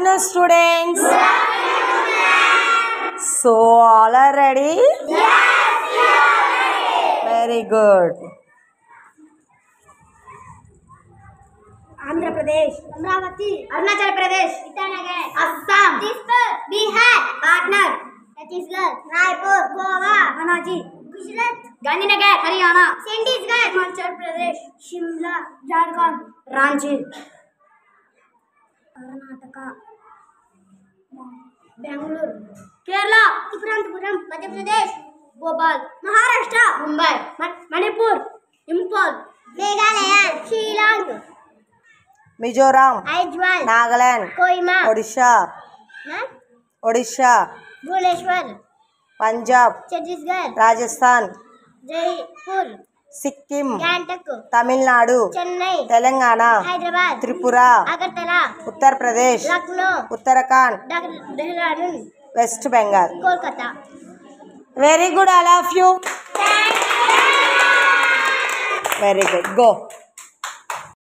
afternoon, students. Good afternoon, so, all are ready? Yes, we are ready. Very good. Andhra Pradesh, Amravati, Arunachal Pradesh, Itanagar, Assam, dispur Bihar, Patna, Chhattisgarh, Raipur, Goa, Panaji, gujarat gandhinagar haryana chandigarh himachal pradesh shimla jharkhand ranchi Karnataka Bengaluru Kerala Thiruvananthapuram Madhya Pradesh Bhopal Maharashtra Mumbai Manipur Imphal Meghalaya Shillong Mizoram Aizawl Nagaland Kohima Odisha Odisha Bhubaneswar Punjab Chhattisgarh Rajasthan Jaipur Sikkim Tamil Nadu Telangana Tripura Uttar Pradesh Uttarakhand West Bengal. Kolkata. Very good I of you. Very good go.